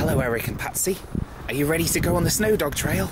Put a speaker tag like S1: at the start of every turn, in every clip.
S1: Hello, Eric and Patsy. Are you ready to go on the Snow Dog Trail?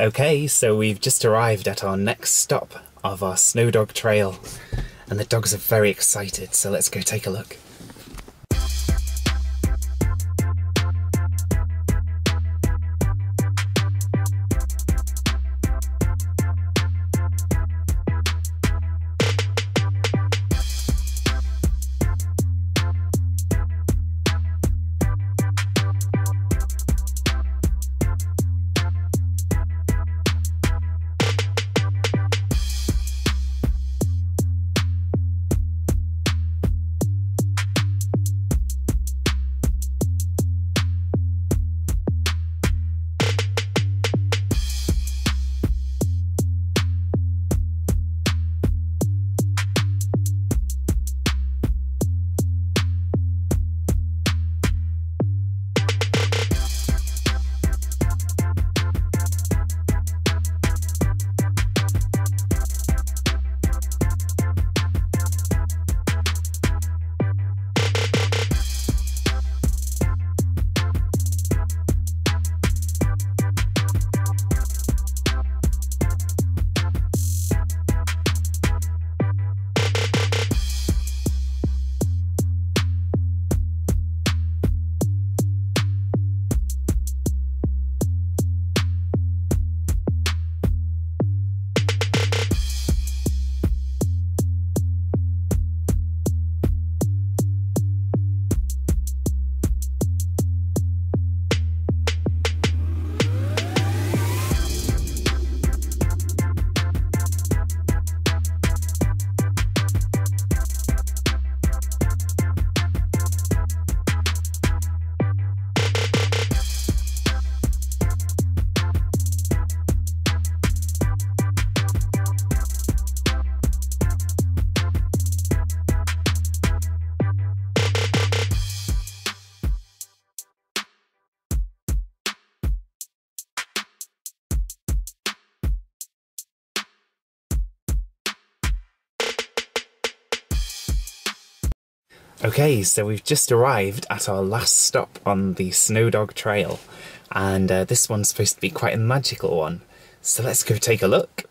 S1: Okay, so we've just arrived at our next stop of our Snow Dog Trail, and the dogs are very excited, so let's go take a look. Okay, so we've just arrived at our last stop on the Snowdog Trail, and uh, this one's supposed to be quite a magical one. So let's go take a look.